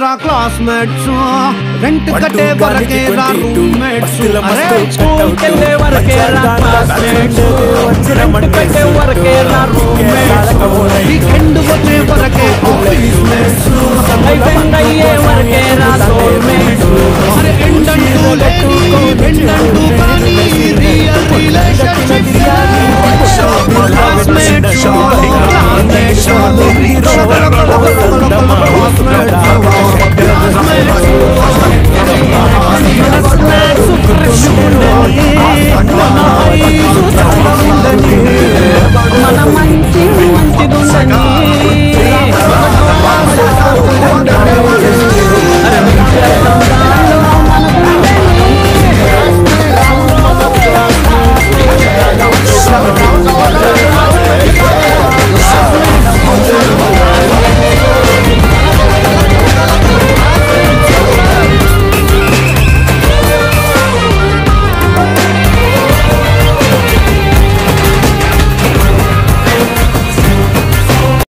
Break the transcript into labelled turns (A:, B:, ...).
A: रा क्लासमेट्सू रेंट कटे वरके रा रूममेट्सू अरे
B: स्कूल के ले वरके रा क्लासमेट्सू रेंट कटे वरके रा रूममेट्सू
A: वीकेंड वचे वरके ऑफिसमेट्सू
B: आई बेंड ये वरके रा सोलमेट्सू अरे इंडन टू लेटू
A: इंडन टू पानी real relationship
B: classmates classmates hero
C: ಬದುಕಿದು ನನಗೆ